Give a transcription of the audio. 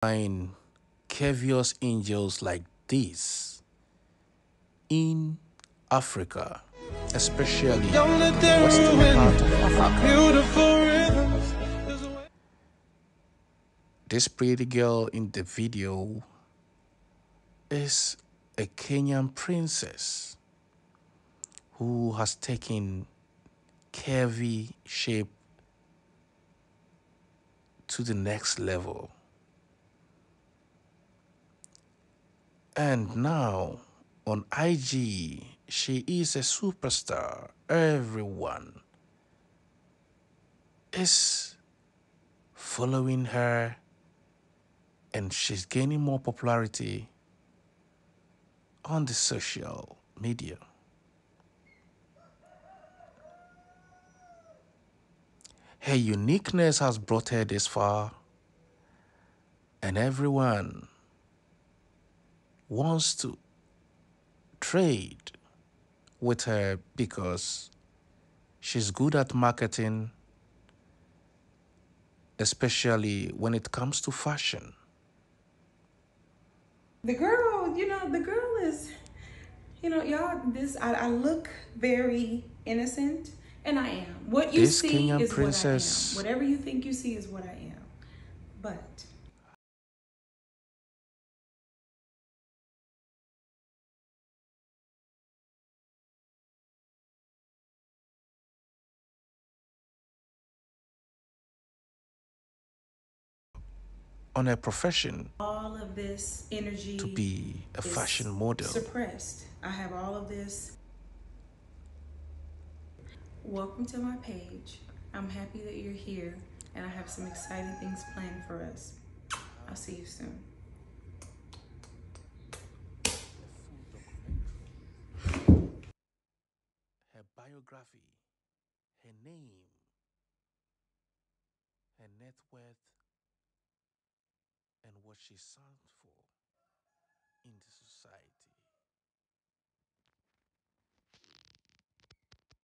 find cavious angels like this in Africa, especially the western part of Africa. This pretty girl in the video is a Kenyan princess who has taken curvy shape to the next level. And now on IG, she is a superstar. Everyone is following her and she's gaining more popularity on the social media. Her uniqueness has brought her this far, and everyone wants to trade with her because she's good at marketing, especially when it comes to fashion. The girl, you know, the girl is, you know, y'all, this, I, I look very innocent, and I am. What you This see Kenyan is princess- what I am. Whatever you think you see is what I am. But On her profession all of this energy to be a fashion model. suppressed. I have all of this. Welcome to my page. I'm happy that you're here, and I have some exciting things planned for us. I'll see you soon. her biography, her name, her net worth, what she stands for in the society.